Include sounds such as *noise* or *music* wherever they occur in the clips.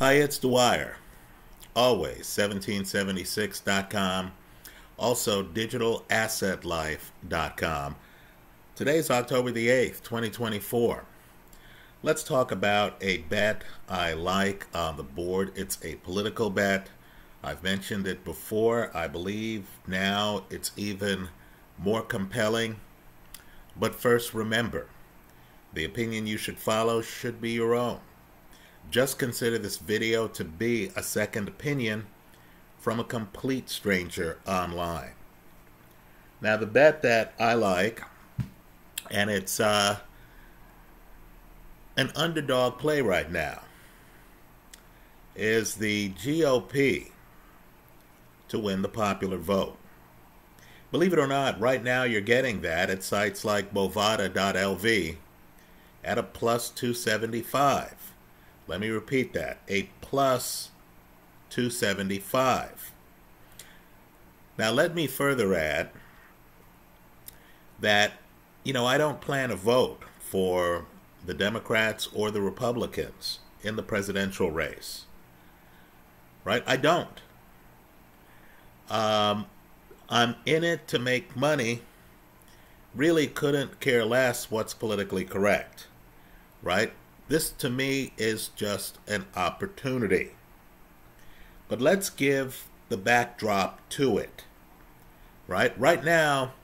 Hi, it's Dwyer. Always 1776.com. Also digitalassetlife.com. Today's October the 8th, 2024. Let's talk about a bet I like on the board. It's a political bet. I've mentioned it before. I believe now it's even more compelling. But first, remember the opinion you should follow should be your own. Just consider this video to be a second opinion from a complete stranger online. Now, the bet that I like, and it's uh, an underdog play right now, is the GOP to win the popular vote. Believe it or not, right now you're getting that at sites like bovada.lv at a plus 275. Let me repeat that a plus 275. Now, let me further add that, you know, I don't plan a vote for the Democrats or the Republicans in the presidential race. Right? I don't. Um, I'm in it to make money. Really couldn't care less what's politically correct. Right? This to me is just an opportunity. But let's give the backdrop to it. Right? Right now,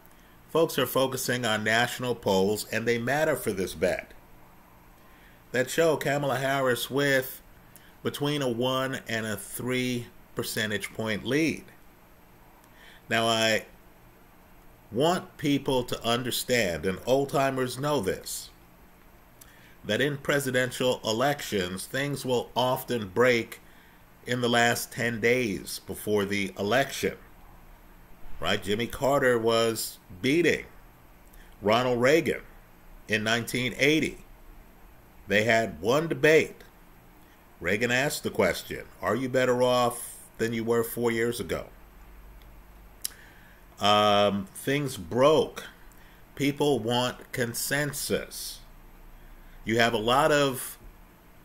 folks are focusing on national polls, and they matter for this bet that show Kamala Harris with between a 1 and a 3 percentage point lead. Now, I want people to understand, and old timers know this, that in presidential elections, things will often break in the last 10 days before the election. Right? Jimmy Carter was beating Ronald Reagan in 1980. They had one debate. Reagan asked the question Are you better off than you were four years ago? Um, things broke. People want consensus. You have a lot of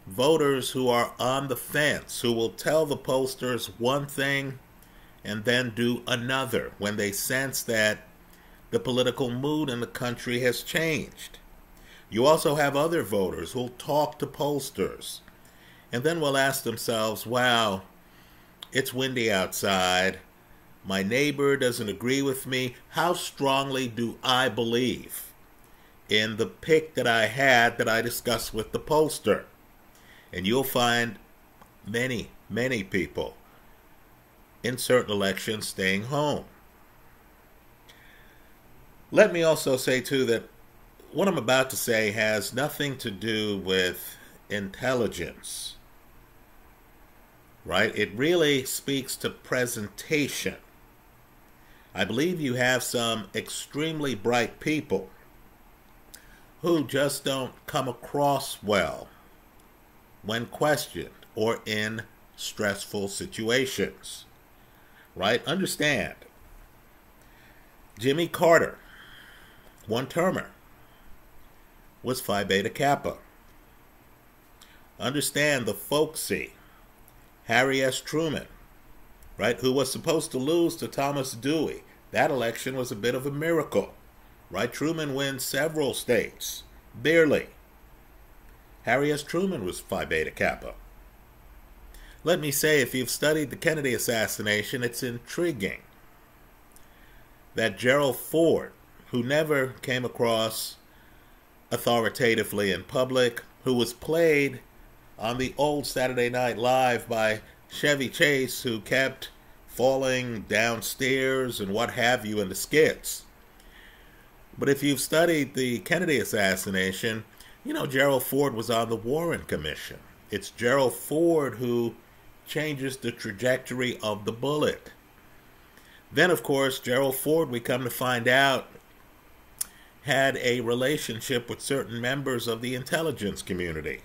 voters who are on the fence who will tell the pollsters one thing and then do another when they sense that the political mood in the country has changed. You also have other voters who'll talk to pollsters and then will ask themselves, wow, it's windy outside. My neighbor doesn't agree with me. How strongly do I believe in the pick that I had that I discussed with the pollster? And you'll find many, many people in certain elections staying home. Let me also say, too, that what I'm about to say has nothing to do with intelligence, right? It really speaks to presentation. I believe you have some extremely bright people who just don't come across well when questioned or in stressful situations. Right? Understand. Jimmy Carter, one termer, was Phi Beta Kappa. Understand the folksy Harry S. Truman, right, who was supposed to lose to Thomas Dewey. That election was a bit of a miracle, right? Truman wins several states, barely. Harry S. Truman was Phi Beta Kappa. Let me say, if you've studied the Kennedy assassination, it's intriguing that Gerald Ford, who never came across authoritatively in public, who was played on the old Saturday Night Live by Chevy Chase, who kept falling downstairs and what have you in the skits. But if you've studied the Kennedy assassination, you know Gerald Ford was on the Warren Commission. It's Gerald Ford who changes the trajectory of the bullet. Then, of course, Gerald Ford, we come to find out, had a relationship with certain members of the intelligence community.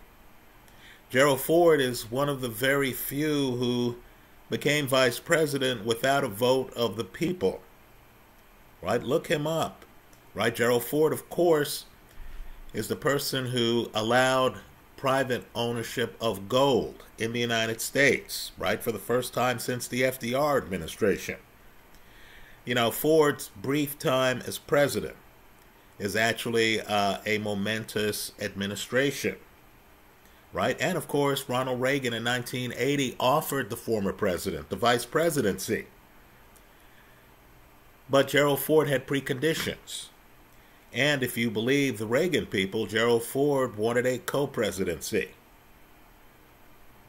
Gerald Ford is one of the very few who became vice president without a vote of the people. Right? Look him up. Right? Gerald Ford, of course, is the person who allowed private ownership of gold in the United States, right, for the first time since the FDR administration. You know, Ford's brief time as president is actually uh, a momentous administration, right? And of course, Ronald Reagan in 1980 offered the former president the vice presidency. But Gerald Ford had preconditions. And if you believe the Reagan people, Gerald Ford wanted a co presidency.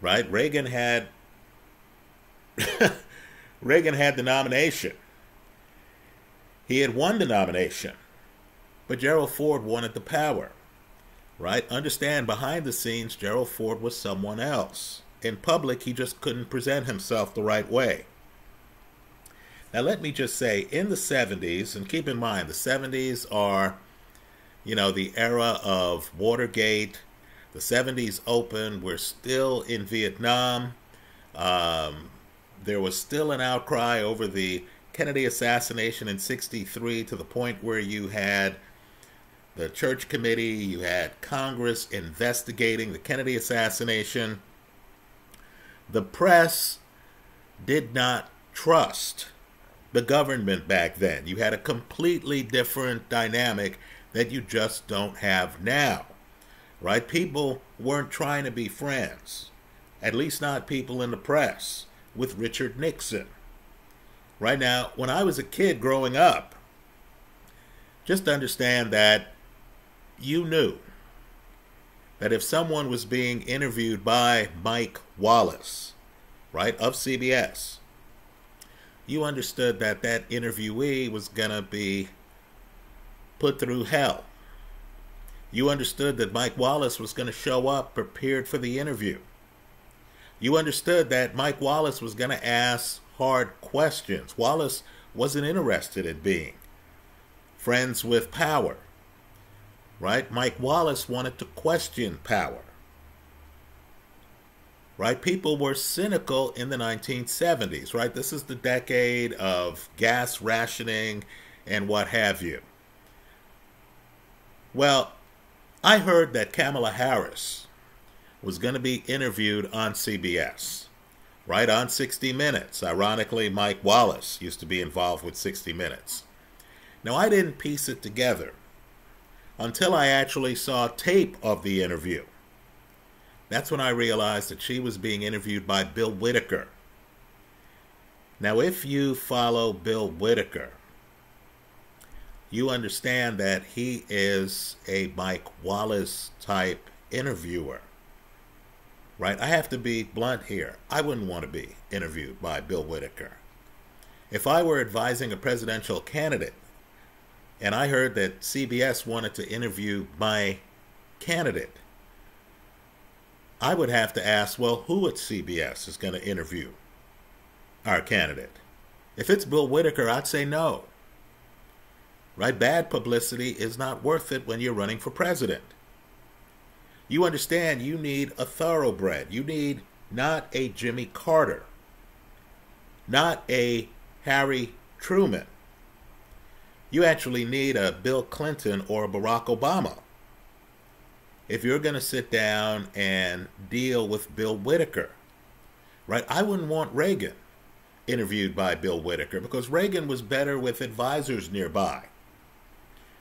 Right? Reagan had *laughs* Reagan had the nomination. He had won the nomination. But Gerald Ford wanted the power. Right? Understand behind the scenes Gerald Ford was someone else. In public he just couldn't present himself the right way. Now, let me just say, in the 70s, and keep in mind, the 70s are, you know, the era of Watergate. The 70s opened. We're still in Vietnam. Um, there was still an outcry over the Kennedy assassination in 63 to the point where you had the church committee, you had Congress investigating the Kennedy assassination. The press did not trust the government back then. You had a completely different dynamic that you just don't have now. Right? People weren't trying to be friends, at least not people in the press, with Richard Nixon. Right now, when I was a kid growing up, just understand that you knew that if someone was being interviewed by Mike Wallace, right, of CBS, you understood that that interviewee was going to be put through hell. You understood that Mike Wallace was going to show up prepared for the interview. You understood that Mike Wallace was going to ask hard questions. Wallace wasn't interested in being friends with power. Right? Mike Wallace wanted to question power right? People were cynical in the 1970s, right? This is the decade of gas rationing and what have you. Well, I heard that Kamala Harris was going to be interviewed on CBS, right on 60 Minutes. Ironically, Mike Wallace used to be involved with 60 Minutes. Now, I didn't piece it together until I actually saw tape of the interview. That's when I realized that she was being interviewed by Bill Whitaker. Now, if you follow Bill Whitaker, you understand that he is a Mike Wallace type interviewer. Right? I have to be blunt here. I wouldn't want to be interviewed by Bill Whitaker. If I were advising a presidential candidate and I heard that CBS wanted to interview my candidate, I would have to ask, well, who at CBS is going to interview our candidate? If it's Bill Whitaker, I'd say no. Right? Bad publicity is not worth it when you're running for president. You understand you need a thoroughbred. You need not a Jimmy Carter, not a Harry Truman. You actually need a Bill Clinton or a Barack Obama if you're going to sit down and deal with Bill Whitaker, right? I wouldn't want Reagan interviewed by Bill Whitaker because Reagan was better with advisors nearby.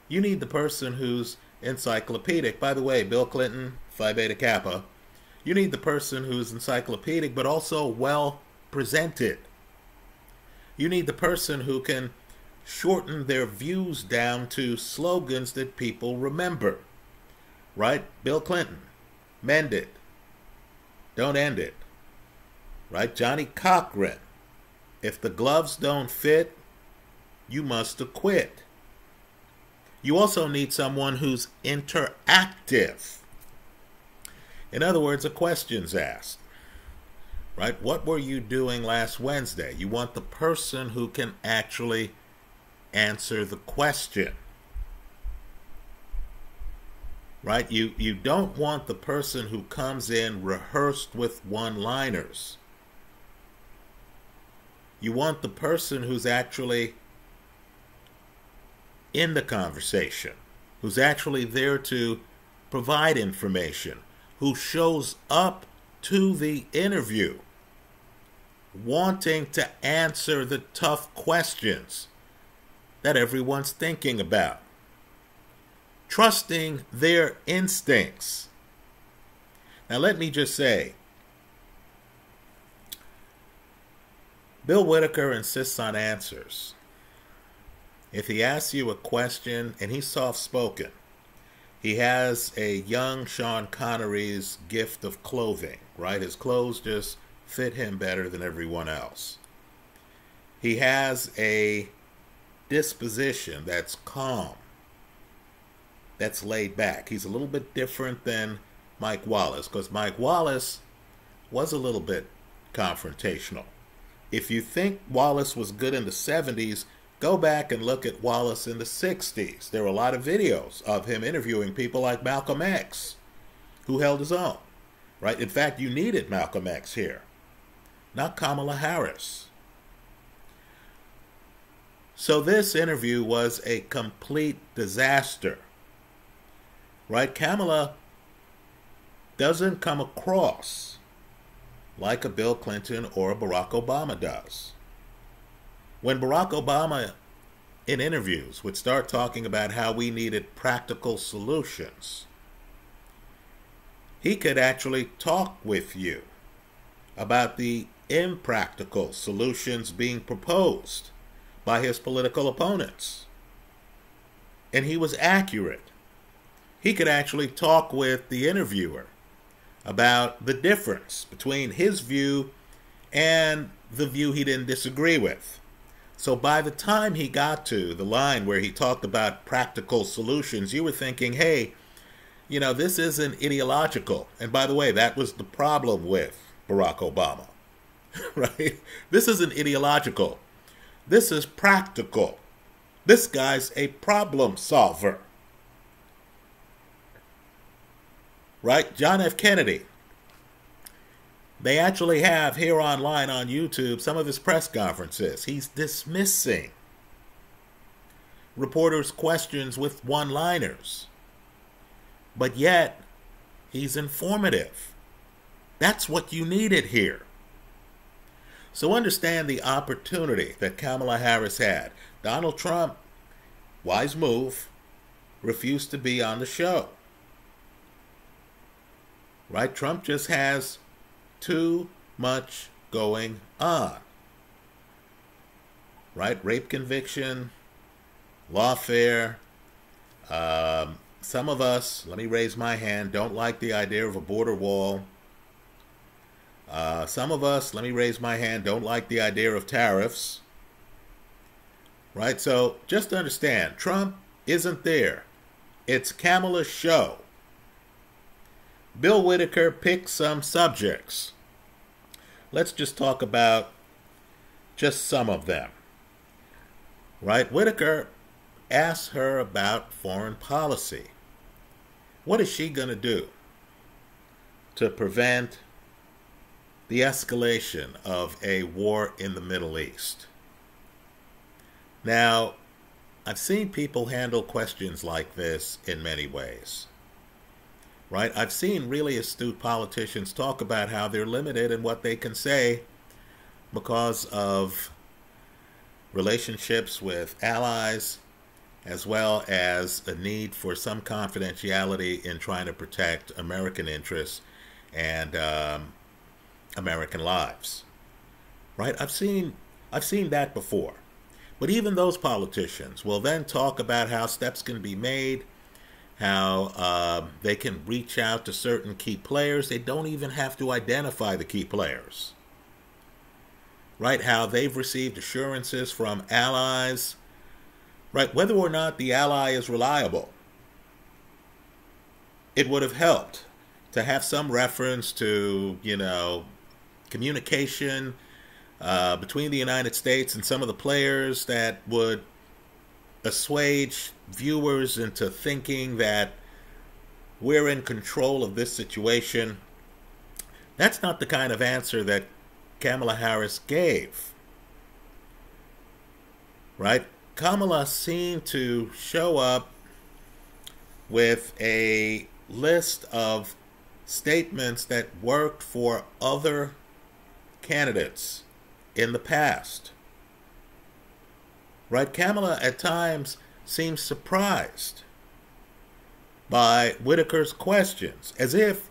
You need the person who's encyclopedic. By the way, Bill Clinton, Phi Beta Kappa, you need the person who's encyclopedic but also well presented. You need the person who can shorten their views down to slogans that people remember right? Bill Clinton, mend it. Don't end it. Right? Johnnie Cochran, if the gloves don't fit, you must acquit. You also need someone who's interactive. In other words, a question's asked. Right? What were you doing last Wednesday? You want the person who can actually answer the question right? You you don't want the person who comes in rehearsed with one-liners. You want the person who's actually in the conversation, who's actually there to provide information, who shows up to the interview wanting to answer the tough questions that everyone's thinking about, trusting their instincts. Now, let me just say Bill Whitaker insists on answers. If he asks you a question and he's soft spoken, he has a young Sean Connery's gift of clothing, right? His clothes just fit him better than everyone else. He has a disposition that's calm, that's laid back. He's a little bit different than Mike Wallace because Mike Wallace was a little bit confrontational. If you think Wallace was good in the 70s, go back and look at Wallace in the 60s. There are a lot of videos of him interviewing people like Malcolm X, who held his own, right? In fact, you needed Malcolm X here, not Kamala Harris. So this interview was a complete disaster, right? Kamala doesn't come across like a Bill Clinton or a Barack Obama does. When Barack Obama, in interviews, would start talking about how we needed practical solutions, he could actually talk with you about the impractical solutions being proposed by his political opponents. And he was accurate. He could actually talk with the interviewer about the difference between his view and the view he didn't disagree with. So by the time he got to the line where he talked about practical solutions, you were thinking, hey, you know, this isn't ideological. And by the way, that was the problem with Barack Obama, *laughs* right? This isn't ideological. This is practical. This guy's a problem solver. Right? John F. Kennedy. They actually have here online on YouTube some of his press conferences. He's dismissing reporters' questions with one liners. But yet, he's informative. That's what you needed here. So understand the opportunity that Kamala Harris had. Donald Trump, wise move, refused to be on the show. Right? Trump just has too much going on. Right? Rape conviction, lawfare. Um, some of us, let me raise my hand, don't like the idea of a border wall. Uh, some of us, let me raise my hand, don't like the idea of tariffs. Right? So just understand Trump isn't there. It's Kamala's show. Bill Whitaker picked some subjects. Let's just talk about just some of them. Right? Whitaker asked her about foreign policy. What is she going to do to prevent the escalation of a war in the Middle East? Now, I've seen people handle questions like this in many ways right? I've seen really astute politicians talk about how they're limited in what they can say because of relationships with allies, as well as a need for some confidentiality in trying to protect American interests and um, American lives. Right? I've seen I've seen that before. But even those politicians will then talk about how steps can be made how uh, they can reach out to certain key players. They don't even have to identify the key players. Right? How they've received assurances from allies. Right? Whether or not the ally is reliable, it would have helped to have some reference to, you know, communication uh, between the United States and some of the players that would assuage viewers into thinking that we're in control of this situation. That's not the kind of answer that Kamala Harris gave. Right? Kamala seemed to show up with a list of statements that worked for other candidates in the past. Right? Kamala at times seems surprised by Whitaker's questions, as if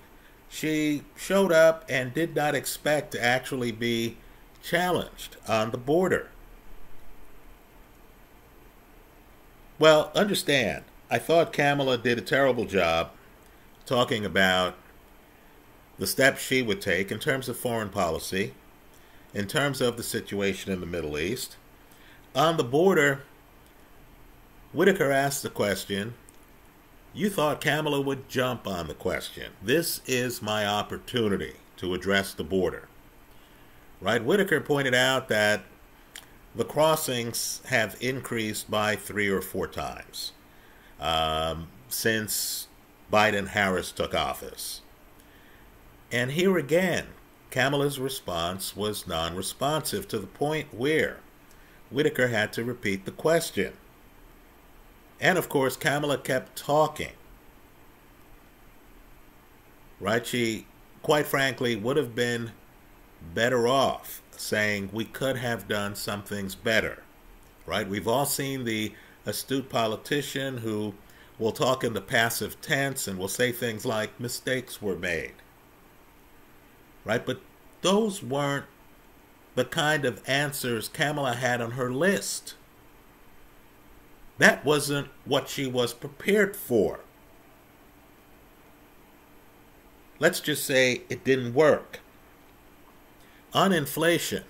she showed up and did not expect to actually be challenged on the border. Well, understand, I thought Kamala did a terrible job talking about the steps she would take in terms of foreign policy, in terms of the situation in the Middle East. On the border, Whitaker asked the question You thought Kamala would jump on the question. This is my opportunity to address the border. Right? Whitaker pointed out that the crossings have increased by three or four times um, since Biden Harris took office. And here again, Kamala's response was non responsive to the point where Whitaker had to repeat the question. And of course, Kamala kept talking. Right? She, quite frankly, would have been better off saying we could have done some things better. Right? We've all seen the astute politician who will talk in the passive tense and will say things like mistakes were made. Right? But those weren't the kind of answers Kamala had on her list. That wasn't what she was prepared for. Let's just say it didn't work. On inflation,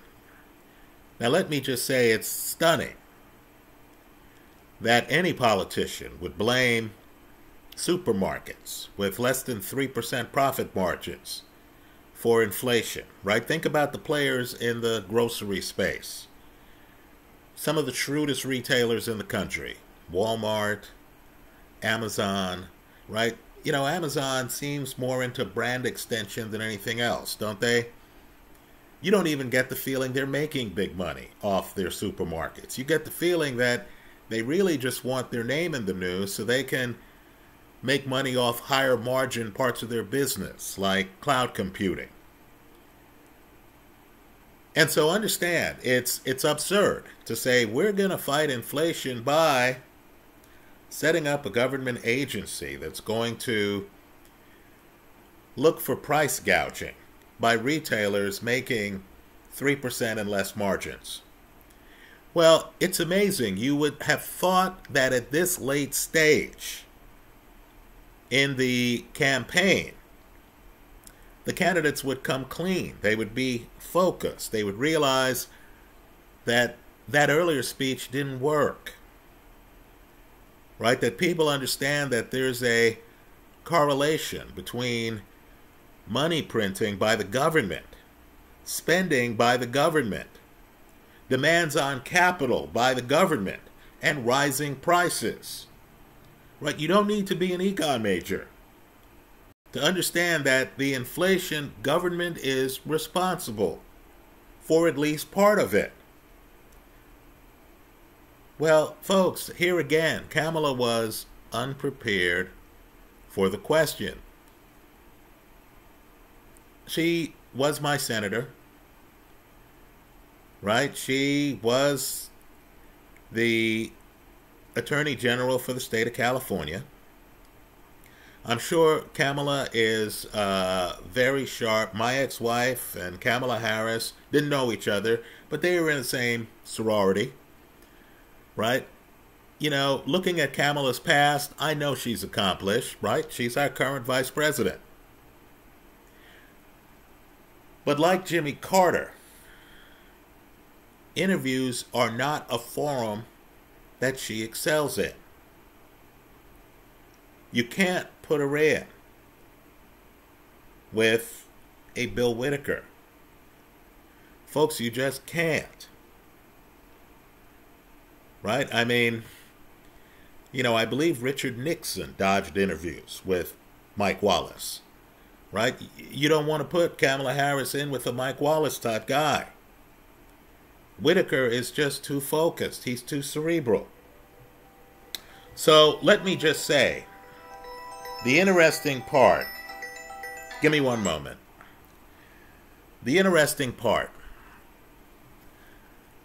now let me just say it's stunning that any politician would blame supermarkets with less than 3% profit margins for inflation, right? Think about the players in the grocery space. Some of the shrewdest retailers in the country Walmart, Amazon, right? You know, Amazon seems more into brand extension than anything else, don't they? You don't even get the feeling they're making big money off their supermarkets. You get the feeling that they really just want their name in the news so they can make money off higher margin parts of their business, like cloud computing. And so understand, it's it's absurd to say we're going to fight inflation by setting up a government agency that's going to look for price gouging by retailers making 3% and less margins. Well, it's amazing. You would have thought that at this late stage in the campaign, the candidates would come clean. They would be focused. They would realize that that earlier speech didn't work. Right? That people understand that there's a correlation between money printing by the government, spending by the government, demands on capital by the government, and rising prices. Right? You don't need to be an econ major to understand that the inflation government is responsible for at least part of it. Well, folks, here again, Kamala was unprepared for the question. She was my senator right? She was the Attorney General for the state of California. I'm sure Kamala is uh, very sharp. My ex wife and Kamala Harris didn't know each other, but they were in the same sorority, right? You know, looking at Kamala's past, I know she's accomplished, right? She's our current vice president. But like Jimmy Carter, interviews are not a forum that she excels in. You can't put her in with a Bill Whitaker. Folks, you just can't. Right? I mean, you know, I believe Richard Nixon dodged interviews with Mike Wallace. Right? You don't want to put Kamala Harris in with a Mike Wallace type guy. Whitaker is just too focused. He's too cerebral. So let me just say the interesting part Give me one moment. The interesting part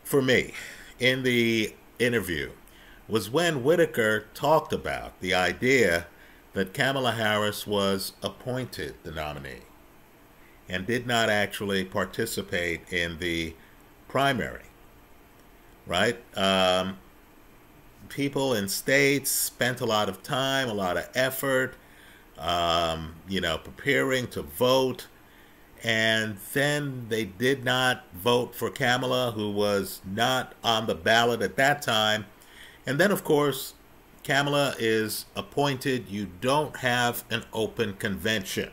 for me in the interview was when Whitaker talked about the idea that Kamala Harris was appointed the nominee and did not actually participate in the primary. Right? Um, people in states spent a lot of time, a lot of effort, um, you know, preparing to vote. And then they did not vote for Kamala, who was not on the ballot at that time. And then, of course, Kamala is appointed. You don't have an open convention.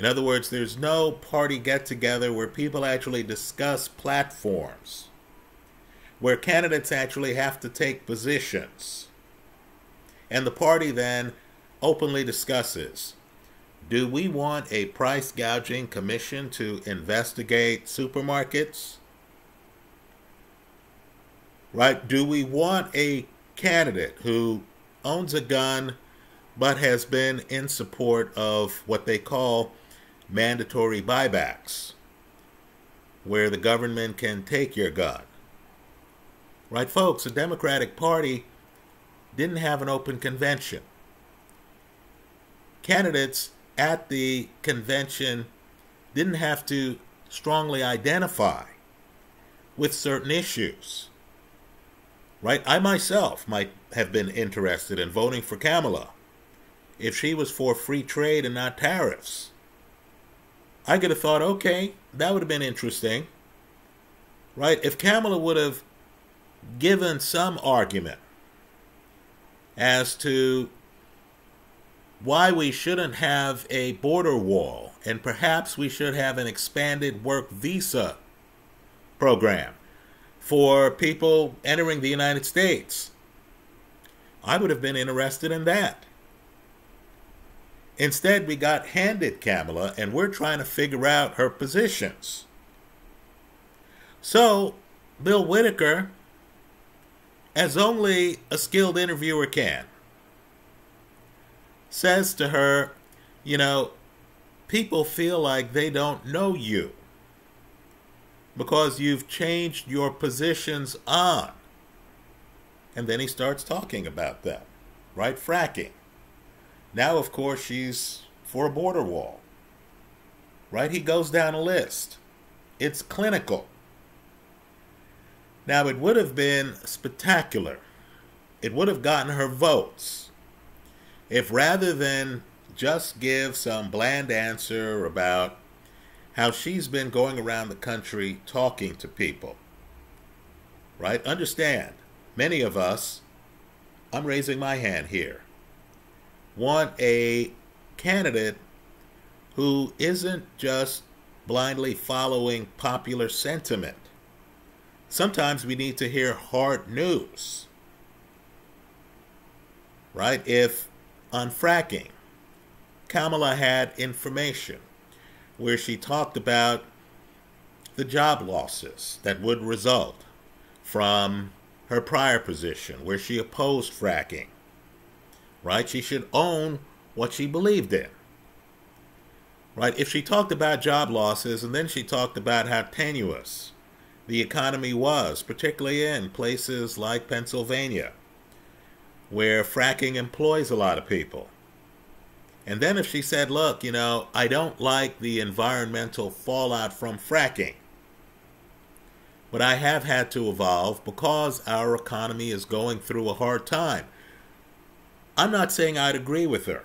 In other words, there's no party get together where people actually discuss platforms, where candidates actually have to take positions. And the party then openly discusses do we want a price gouging commission to investigate supermarkets? Right? Do we want a candidate who owns a gun but has been in support of what they call mandatory buybacks, where the government can take your gun. Right, folks? The Democratic Party didn't have an open convention. Candidates at the convention didn't have to strongly identify with certain issues. Right? I myself might have been interested in voting for Kamala if she was for free trade and not tariffs. I could have thought, okay, that would have been interesting. Right? If Kamala would have given some argument as to why we shouldn't have a border wall and perhaps we should have an expanded work visa program for people entering the United States. I would have been interested in that. Instead, we got handed Kamala, and we're trying to figure out her positions. So, Bill Whitaker, as only a skilled interviewer can, says to her, You know, people feel like they don't know you because you've changed your positions on. And then he starts talking about that, right? Fracking. Now, of course, she's for a border wall. Right? He goes down a list. It's clinical. Now, it would have been spectacular. It would have gotten her votes if rather than just give some bland answer about how she's been going around the country talking to people, right? Understand, many of us, I'm raising my hand here, want a candidate who isn't just blindly following popular sentiment. Sometimes we need to hear hard news. Right? If on fracking, Kamala had information where she talked about the job losses that would result from her prior position where she opposed fracking right? She should own what she believed in, right? If she talked about job losses and then she talked about how tenuous the economy was, particularly in places like Pennsylvania, where fracking employs a lot of people. And then if she said, look, you know, I don't like the environmental fallout from fracking, but I have had to evolve because our economy is going through a hard time. I'm not saying I'd agree with her.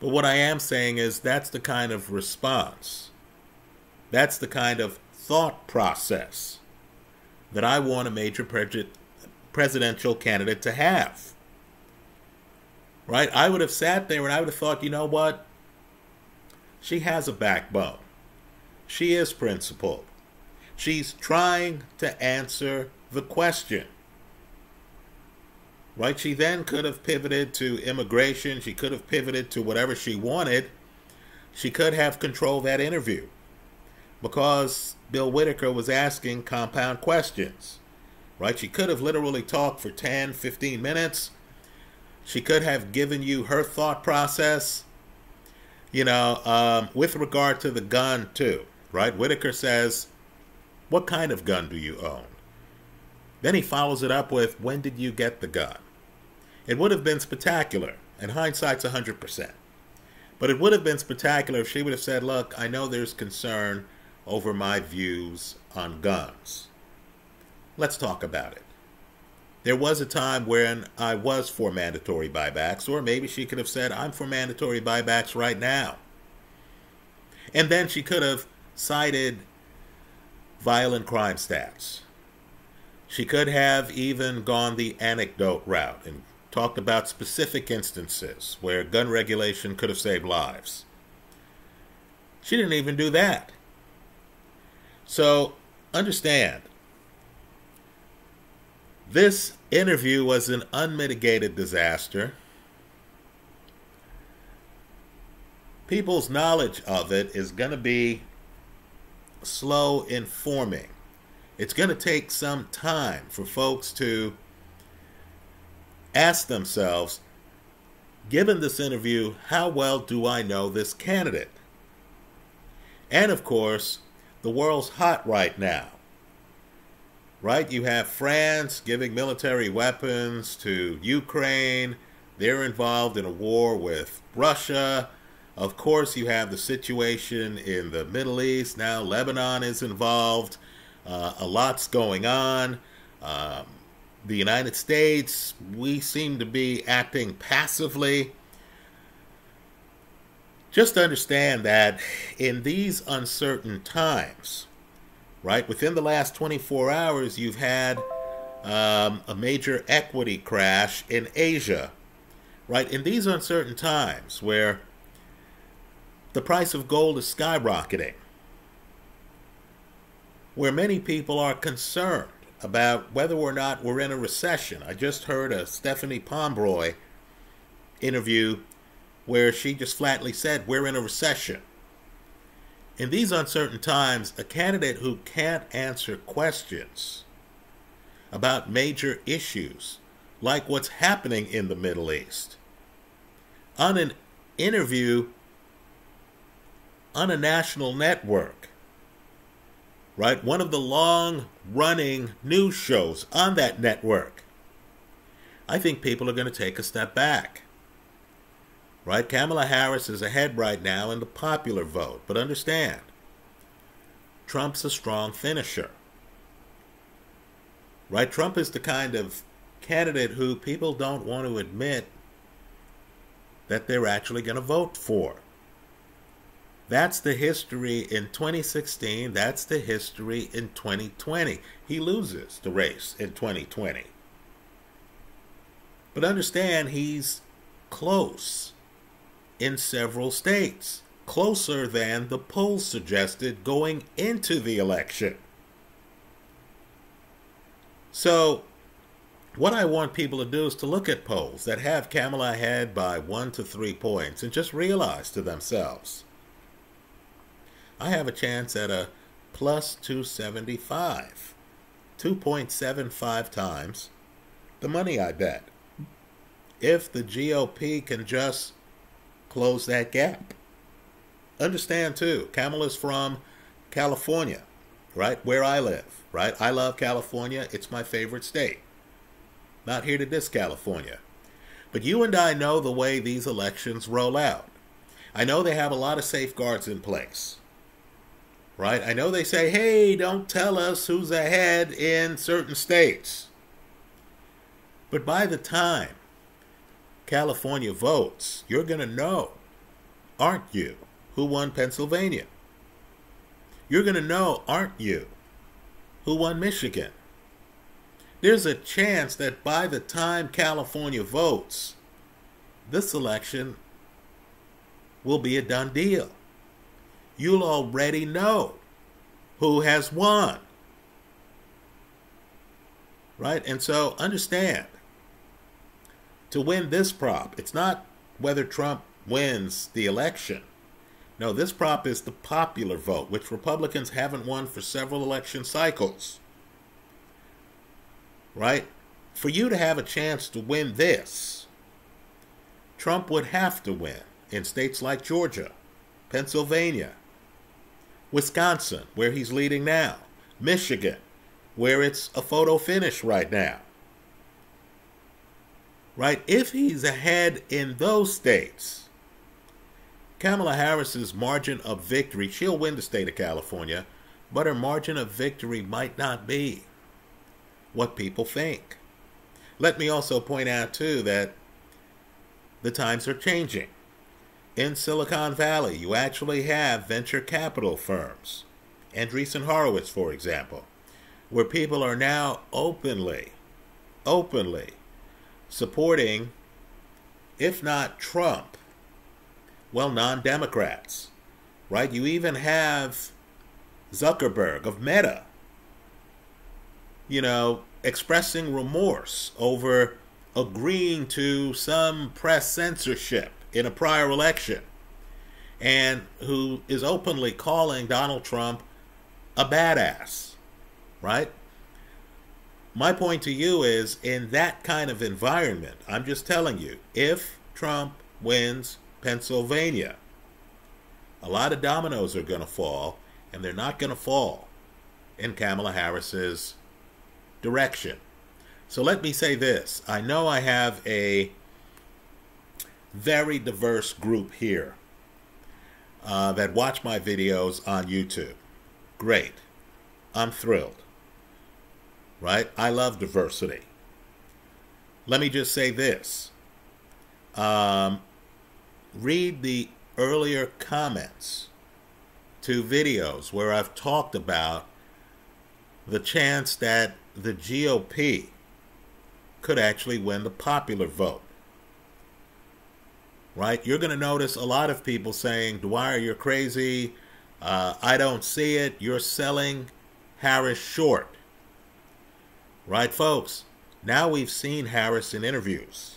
But what I am saying is that's the kind of response, that's the kind of thought process that I want a major pre- presidential candidate to have. Right? I would have sat there and I would have thought, you know what? She has a backbone. She is principled. She's trying to answer the question right? She then could have pivoted to immigration. She could have pivoted to whatever she wanted. She could have controlled that interview because Bill Whitaker was asking compound questions, right? She could have literally talked for 10, 15 minutes. She could have given you her thought process. You know, um, with regard to the gun, too, right? Whitaker says, What kind of gun do you own? Then he follows it up with, When did you get the gun? It would have been spectacular, and hindsight's 100%. But it would have been spectacular if she would have said, Look, I know there's concern over my views on guns. Let's talk about it. There was a time when I was for mandatory buybacks, or maybe she could have said, I'm for mandatory buybacks right now. And then she could have cited violent crime stats. She could have even gone the anecdote route and talked about specific instances where gun regulation could have saved lives. She didn't even do that. So understand, this interview was an unmitigated disaster. People's knowledge of it is going to be slow in forming. It's going to take some time for folks to ask themselves, given this interview, how well do I know this candidate? And of course, the world's hot right now. Right? You have France giving military weapons to Ukraine. They're involved in a war with Russia. Of course, you have the situation in the Middle East. Now, Lebanon is involved. Uh, a lot's going on. Um, the United States, we seem to be acting passively. Just understand that in these uncertain times, right, within the last 24 hours, you've had um, a major equity crash in Asia, right? In these uncertain times where the price of gold is skyrocketing, where many people are concerned about whether or not we're in a recession. I just heard a Stephanie Pomboy interview where she just flatly said, We're in a recession. In these uncertain times, a candidate who can't answer questions about major issues, like what's happening in the Middle East, on an interview on a national network, right? One of the long running news shows on that network. I think people are going to take a step back. Right? Kamala Harris is ahead right now in the popular vote, but understand, Trump's a strong finisher. Right? Trump is the kind of candidate who people don't want to admit that they're actually going to vote for. That's the history in 2016. That's the history in 2020. He loses the race in 2020. But understand, he's close in several states, closer than the polls suggested going into the election. So, what I want people to do is to look at polls that have Kamala ahead by one to three points and just realize to themselves I have a chance at a plus 275, 2.75 times the money I bet. If the GOP can just close that gap. Understand too, Kamala's from California, right? Where I live, right? I love California. It's my favorite state. Not here to diss California. But you and I know the way these elections roll out. I know they have a lot of safeguards in place right? I know they say, hey, don't tell us who's ahead in certain states. But by the time California votes, you're going to know, aren't you, who won Pennsylvania? You're going to know, aren't you, who won Michigan? There's a chance that by the time California votes, this election will be a done deal you'll already know who has won. Right? And so understand to win this prop, it's not whether Trump wins the election. No, this prop is the popular vote, which Republicans haven't won for several election cycles. Right? For you to have a chance to win this, Trump would have to win in states like Georgia Pennsylvania, Wisconsin, where he's leading now, Michigan, where it's a photo finish right now. Right? If he's ahead in those states, Kamala Harris's margin of victory, she'll win the state of California, but her margin of victory might not be what people think. Let me also point out, too, that the times are changing. In Silicon Valley, you actually have venture capital firms, Andreessen Horowitz, for example, where people are now openly, openly supporting, if not Trump, well, non Democrats, right? You even have Zuckerberg of Meta, you know, expressing remorse over agreeing to some press censorship in a prior election and who is openly calling Donald Trump a badass, right? My point to you is in that kind of environment, I'm just telling you, if Trump wins Pennsylvania, a lot of dominoes are going to fall, and they're not going to fall in Kamala Harris's direction. So let me say this I know I have a very diverse group here uh, that watch my videos on YouTube. Great. I'm thrilled. Right? I love diversity. Let me just say this. Um, read the earlier comments to videos where I've talked about the chance that the GOP could actually win the popular vote. Right? You're going to notice a lot of people saying, Dwyer, you're crazy. Uh, I don't see it. You're selling Harris short. Right, folks? Now we've seen Harris in interviews.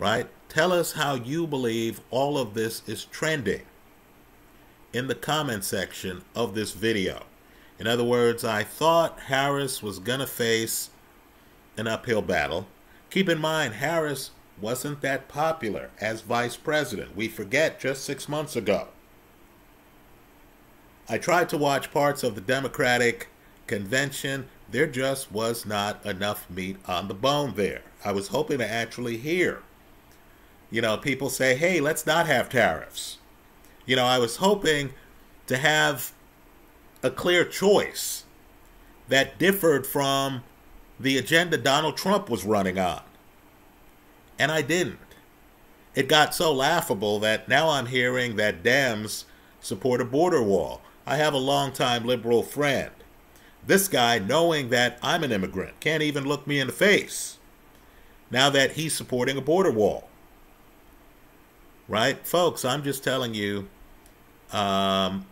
Right? Tell us how you believe all of this is trending in the comment section of this video. In other words, I thought Harris was going to face an uphill battle. Keep in mind, Harris wasn't that popular as vice president. We forget just six months ago. I tried to watch parts of the Democratic convention. There just was not enough meat on the bone there. I was hoping to actually hear, you know, people say, hey, let's not have tariffs. You know, I was hoping to have a clear choice that differed from the agenda Donald Trump was running on. And I didn't. It got so laughable that now I'm hearing that Dems support a border wall. I have a longtime liberal friend. This guy, knowing that I'm an immigrant, can't even look me in the face now that he's supporting a border wall. Right? Folks, I'm just telling you um,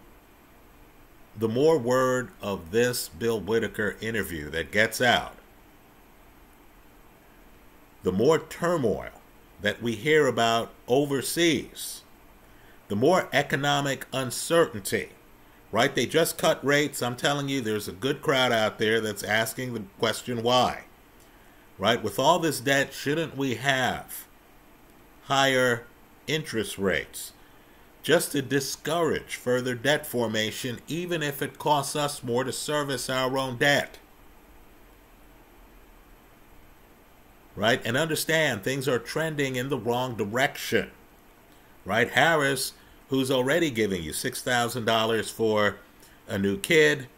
the more word of this Bill Whitaker interview that gets out, the more turmoil that we hear about overseas, the more economic uncertainty, right? They just cut rates. I'm telling you, there's a good crowd out there that's asking the question why, right? With all this debt, shouldn't we have higher interest rates? just to discourage further debt formation, even if it costs us more to service our own debt. Right? And understand things are trending in the wrong direction. Right? Harris, who's already giving you $6,000 for a new kid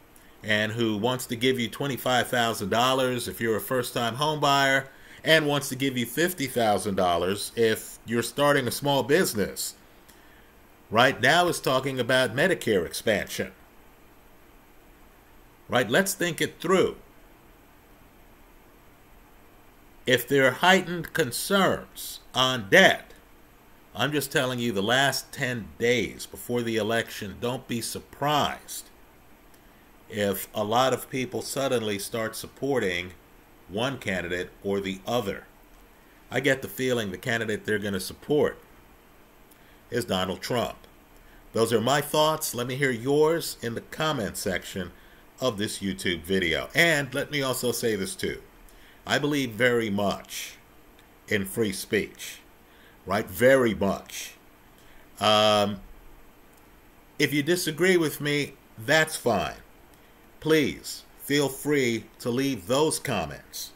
and who wants to give you $25,000 if you're a first time home buyer and wants to give you $50,000 if you're starting a small business Right now is talking about Medicare expansion. Right? Let's think it through. If there are heightened concerns on debt, I'm just telling you the last 10 days before the election, don't be surprised if a lot of people suddenly start supporting one candidate or the other. I get the feeling the candidate they're going to support is Donald Trump. Those are my thoughts. Let me hear yours in the comment section of this YouTube video. And let me also say this too. I believe very much in free speech, right? Very much. Um, if you disagree with me, that's fine. Please feel free to leave those comments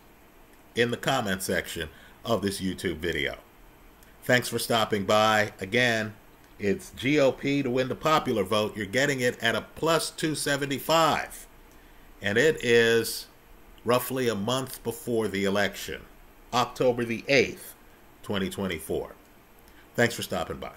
in the comment section of this YouTube video. Thanks for stopping by. Again, it's GOP to win the popular vote. You're getting it at a plus 275. And it is roughly a month before the election, October the 8th, 2024. Thanks for stopping by.